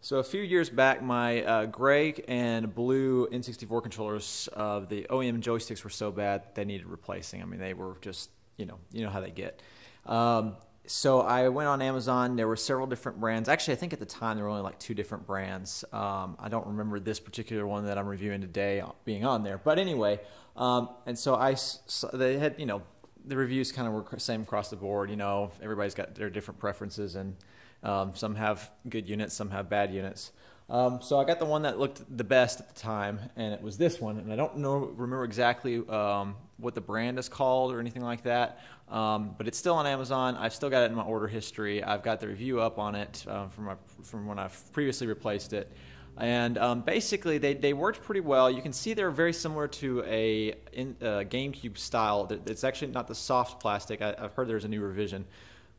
So a few years back, my uh, gray and blue N64 controllers of uh, the OEM joysticks were so bad they needed replacing. I mean, they were just you know you know how they get. Um, so I went on Amazon. There were several different brands. Actually, I think at the time there were only like two different brands. Um, I don't remember this particular one that I'm reviewing today being on there. But anyway, um, and so I so they had you know the reviews kind of were same across the board. You know, everybody's got their different preferences and um, some have good units, some have bad units. Um, so I got the one that looked the best at the time, and it was this one. And I don't know, remember exactly um, what the brand is called or anything like that, um, but it's still on Amazon. I've still got it in my order history. I've got the review up on it uh, from, my, from when I've previously replaced it. And um, basically, they, they worked pretty well. You can see they're very similar to a, in, GameCube style. It's actually not the soft plastic. I, have heard there's a new revision.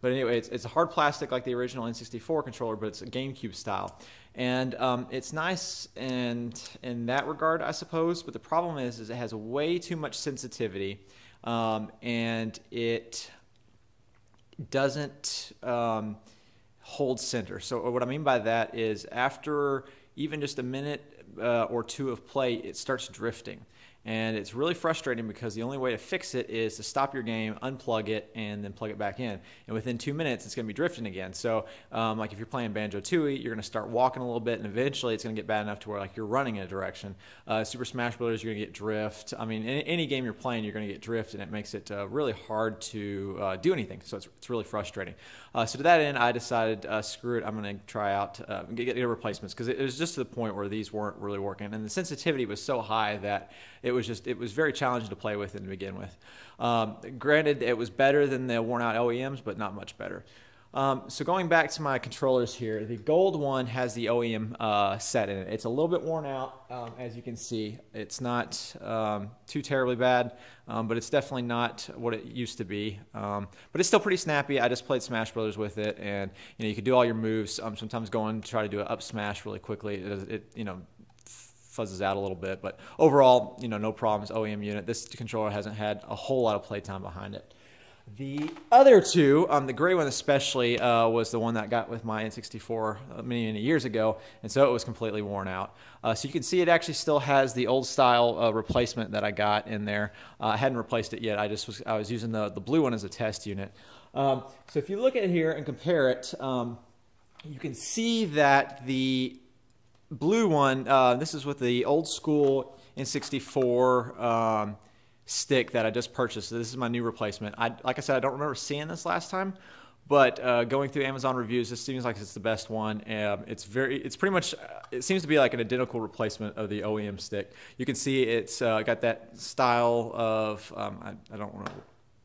But anyway, it's, it's a hard plastic like the original N64 controller, but it's a GameCube style. And um, it's nice and in that regard, I suppose. But the problem is, is it has way too much sensitivity, um, and it doesn't um, hold center. So what I mean by that is, after even just a minute uh, or two of play, it starts drifting. And it's really frustrating because the only way to fix it is to stop your game, unplug it, and then plug it back in. And within two minutes, it's going to be drifting again. So, um, like if you're playing Banjo Tooie, you're going to start walking a little bit, and eventually it's going to get bad enough to where like you're running in a direction. Uh, Super Smash Bros. You're going to get drift. I mean, any, any, game you're playing, you're going to get drift, and it makes it uh, really hard to uh, do anything. So it's, it's really frustrating. Uh, so to that end, I decided, uh, screw it, I'm going to try out uh, get, get replacements because it, it was just to the point where these weren't really working, and the sensitivity was so high that it was just it was very challenging to play with and to begin with. Um, granted, it was better than the worn out OEMs, but not much better. Um, so going back to my controllers here, the gold one has the OEM uh, set in it. It's a little bit worn out, um, as you can see. It's not um, too terribly bad, um, but it's definitely not what it used to be. Um, but it's still pretty snappy. I just played Smash Brothers with it, and you know you could do all your moves. Um, sometimes going and try to do an up smash really quickly. It, it you know fuzzes out a little bit. But overall, you know, no problems. OEM unit. This controller hasn't had a whole lot of playtime behind it. The other two, um, the gray one especially, uh, was the one that got with my N64 uh, many, many years ago, and so it was completely worn out. Uh, so you can see it actually still has the old style uh, replacement that I got in there. Uh, I hadn't replaced it yet. I just was I was using the the blue one as a test unit. Um, so if you look at here and compare it, um, you can see that the blue one, uh, this is with the old school N64 um, stick that I just purchased. this is my new replacement. I, like I said, I don't remember seeing this last time, but uh, going through Amazon reviews, this seems like it's the best one. It's very, it's pretty much, it seems to be like an identical replacement of the OEM stick. You can see it's uh, got that style of, um, I, I, don't know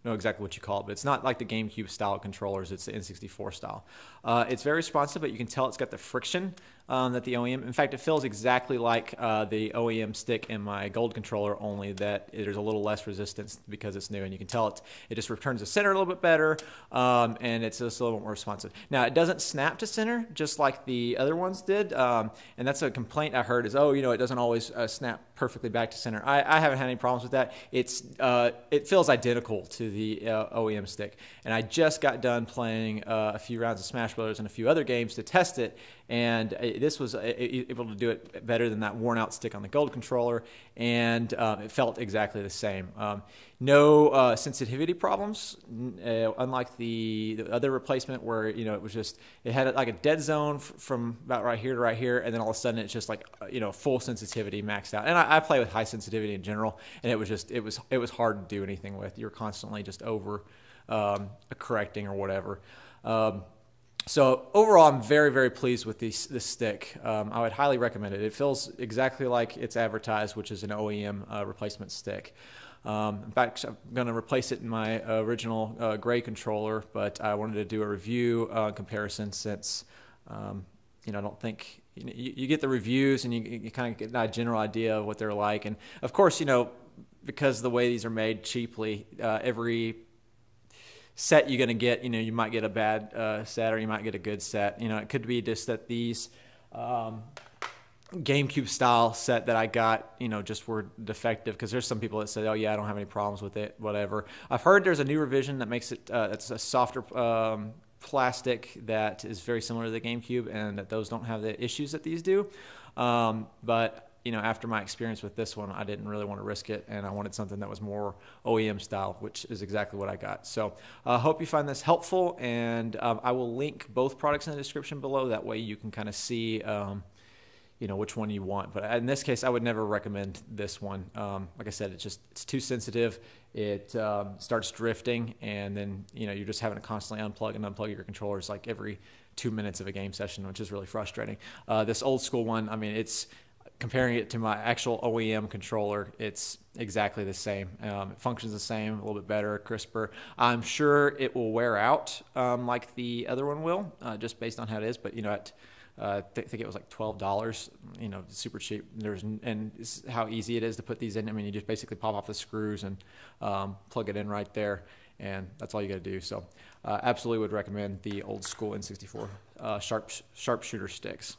know exactly what you call it, but it's not like the GameCube style controllers. It's the N64 style. Uh, it's very responsive, but you can tell it's got the friction um, that the OEM. In fact, it feels exactly like uh, the OEM stick in my Gold controller, only that there's a little less resistance because it's new, and you can tell it. It just returns the center a little bit better, um, and it's just a little more responsive. Now, it doesn't snap to center just like the other ones did, um, and that's a complaint I heard is, oh, you know, it doesn't always uh, snap perfectly back to center. I, I, haven't had any problems with that. It's uh, it feels identical to the uh, OEM stick, and I just got done playing uh, a few rounds of Smash Brothers and a few other games to test it, and this was able to do it better than that worn out stick on the gold controller. And um, it felt exactly the same. Um, no uh, sensitivity problems uh, unlike the, the, other replacement where you know it was just it had like a dead zone from about right here to right here. And then all of a sudden it's just like uh, you know full sensitivity maxed out. And I, I play with high sensitivity in general. And it was just it was it was hard to do anything with. You're constantly just over um, correcting or whatever. Um, so overall, I'm very, very pleased with this, this stick. Um, I would highly recommend it. It feels exactly like it's advertised, which is an OEM uh, replacement stick. Um, in fact, I'm going to replace it in my uh, original uh, gray controller, but I wanted to do a review uh, comparison since, um, you know, I don't think you, know, you, you, get the reviews and you, you kind of get a general idea of what they're like. And of course, you know, because the way these are made cheaply, uh, every set you're going to get, you know, you might get a bad uh, set or you might get a good set. You know, it could be just that these um, GameCube style set that I got, you know, just were defective because there's some people that said, oh, yeah, I don't have any problems with it, whatever. I've heard there's a new revision that makes it, uh, it's a softer um, plastic that is very similar to the GameCube, and that those don't have the issues that these do. Um, but you know, after my experience with this one, I didn't really want to risk it, and I wanted something that was more OEM style, which is exactly what I got. So, I uh, hope you find this helpful, and um, I will link both products in the description below. That way, you can kind of see. Um, you know which one you want. But in this case, I would never recommend this one. Um, like I said, it's just it's too sensitive. It um, starts drifting, and then you know you're just having to constantly unplug and unplug your controllers like every two minutes of a game session, which is really frustrating. Uh, this old school one, I mean, it's comparing it to my actual OEM controller, it's exactly the same. Um, it functions the same, a little bit better, crisper. I'm sure it will wear out um, like the other one will, uh, just based on how it is. But you know, at uh, I think it was like twelve dollars. You know, super cheap. There's and how easy it is to put these in. I mean, you just basically pop off the screws and um, plug it in right there, and that's all you got to do. So, uh, absolutely would recommend the old school N64 uh, sharp sharpshooter sticks.